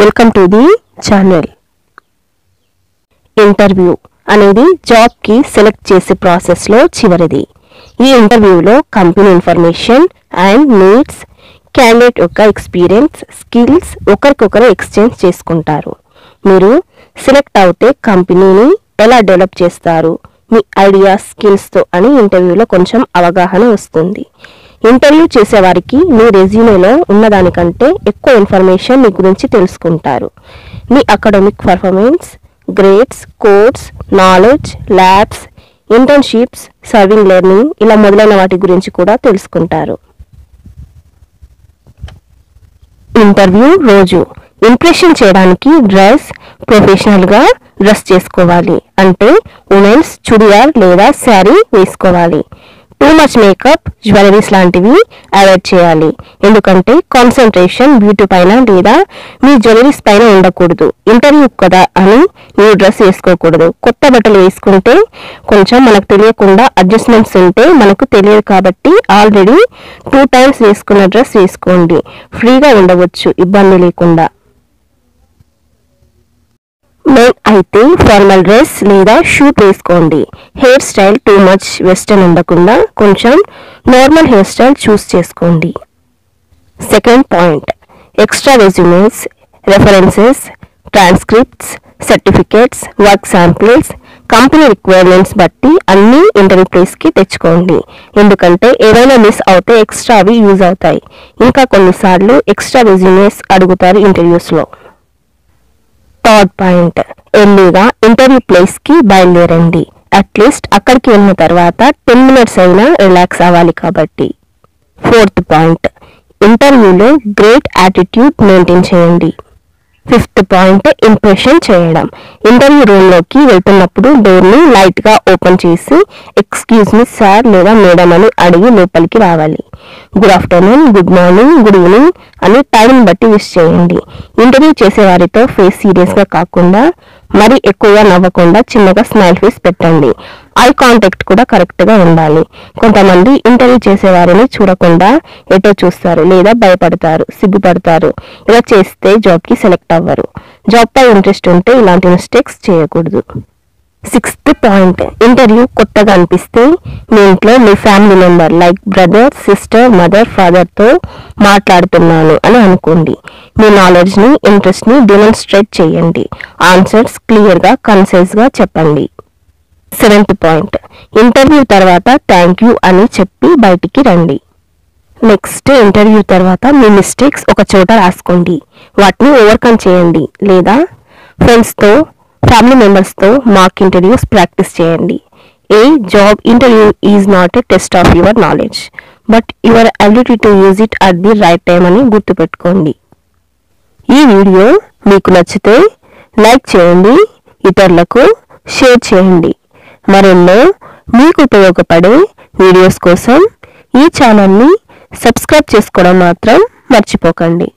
Welcome to the channel interview అనేది జాబ్కి select చేసే ప్రాసెస్లో చివరిది. ఈ ఇంటర్వ్యూలో company information and needs candidate యొక్క ఎక్స్పీరియన్స్ స్కిల్స్ ఒకరికొకరు ఎక్స్చేంజ్ చేసుకుంటారు. మీరు సెలెక్ట్ అవుతే కంపెనీని ఎలా డెవలప్ చేస్తారు? మీ ఐడియా స్కిల్స్తో అని ఇంటర్వ్యూలో కొంచెం అవగాహన వస్తుంది. ఇంటర్వ్యూ చేసేవారికి మీ రెజ్యూమేలో ఉన్నదానికంటే ఎక్కువ ఇన్ఫర్మేషన్ మీ గురించి తెలుసుకుంటారు. మీ academic performance grades course knowledge labs internships serving learning ఇలా మొదలైన వాటి గురించి కూడా తెలుసుకుంటారు. ఇంటర్వ్యూ రోజు. ఇంప్రెషన్ చేయడానికి డ్రెస్ ప్రొఫెషనల్గా డ్రెస్ చేసుకోవాలి. అంటే ఉమెన్స్ చుడియార్ లేదా శారీ వేసుకోవాలి. టూ మచ్ మేకప్ జ్యువెలరీస్ లాంటివి అవాయిడ్ చేయాలి. ఎందుకంటే కాన్సన్ట్రేషన్ బ్యూటీ పైన లేదా మీ జ్యువెలరీస్ పైన ఉండకూడదు. ఇంటర్వ్యూ కదా అని న్యూ డ్రెస్ వేసుకోకూడదు. కొత్త బట్టలు వేసుకుంటే కొంచెం మనకు తెలియకుండా అడ్జస్ట్మెంట్స్ ఉంటే మనకు తెలియదు కాబట్టి ఆల్రెడీ టూ టైమ్స్ వేసుకున్న డ్రెస్ వేసుకోండి. ఫ్రీగా ఉండవచ్చు ఇబ్బంది లేకుండా. మెయిన్ అయితే ఫార్మల్ డ్రెస్ లేదా షూట్ వేసుకోండి. Hair style too much western ఉండకుండా కొంచెం నార్మల్ హెయిర్ స్టైల్ చూస్ చేసుకోండి. Second point extra resumes references transcripts certificates work samples company requirements బట్టి అన్ని ఇంటర్వ్యూ ప్లేస్కి తెచ్చుకోండి. ఎందుకంటే ఏదైనా మిస్ అవుతే ఎక్స్ట్రా అవి యూజ్ అవుతాయి. ఇంకా కొన్నిసార్లు ఎక్స్ట్రా రెజ్యూమేస్ అడుగుతారు ఇంటర్వ్యూస్లో థర్డ్ పాయింట్. ఎర్లీగా ఇంటర్వ్యూ ప్లేస్కి బయలుదేరండి. అట్లీస్ట్ అక్కడికి వెళ్ళిన తర్వాత టెన్ మినిట్స్ అయినా రిలాక్స్ అవ్వాలి కాబట్టి. Fourth point. ఇంటర్వ్యూలో గ్రేట్ యాటిట్యూడ్ మెయింటైన్ చేయండి. ఫిఫ్త్ పాయింట్ ఇంప్రెషన్ చేయడం. ఇంటర్వ్యూ రూమ్లోకి వెళ్తున్నప్పుడు డోర్ని లైట్గా ఓపెన్ చేసి ఎక్స్క్యూజ్ మీ సార్ లేదా మేడం అని అడిగి లోపలికి రావాలి. Good afternoon good morning good evening అని టైం బట్టి విష్ చేయండి. ఇంటర్వ్యూ చేసే వారితో ఫేస్ సీరియస్గా కాకుండా మరి ఎక్కువగా నవ్వకుండా చిన్నగా స్మైల్ ఫేస్ పెట్టండి. ఐ కాంటాక్ట్ కూడా కరెక్ట్గా ఉండాలి. కొంతమంది ఇంటర్వ్యూ చేసేవారిని చూడకుండా ఎటో చూస్తారు లేదా భయపడతారు సిగ్గుపడతారు. ఇలా చేస్తే జాబ్కి సెలెక్ట్ అవ్వరు. జాబ్పై ఇంట్రెస్ట్ ఉంటే ఇలాంటి మిస్టేక్స్ చేయకూడదు. Sixth point. ఇంటర్వ్యూ కొత్తగా అనిపిస్తే మీ ఇంట్లో మీ family member like brother sister mother ఫాదర్తో మాట్లాడుతున్నాను అని అనుకోండి. మీ నాలెడ్జ్ని ఇంట్రెస్ట్ని డెమాన్స్ట్రేట్ చేయండి. ఆన్సర్స్ క్లియర్గా కన్సైజ్గా చెప్పండి. Seventh point. ఇంటర్వ్యూ తర్వాత థ్యాంక్ యూ అని చెప్పి బయటికి రండి. నెక్స్ట్ ఇంటర్వ్యూ తర్వాత మీ మిస్టేక్స్ ఒక చోట రాసుకోండి. వాటిని ఓవర్కమ్ చేయండి లేదా ఫ్రెండ్స్తో ఫ్యామిలీ మెంబర్స్తో మాక్ ఇంటర్వ్యూస్ ప్రాక్టీస్ చేయండి. A job interview is not a test of your knowledge but your ability to use it at the right time అని గుర్తుపెట్టుకోండి. ఈ వీడియో మీకు నచ్చితే లైక్ చేయండి ఇతరులకు షేర్ చేయండి. మరెన్నో మీకు ఉపయోగపడే వీడియోస్ కోసం ఈ ఛానల్ని సబ్స్క్రైబ్ చేసుకోవడం మాత్రం మర్చిపోకండి.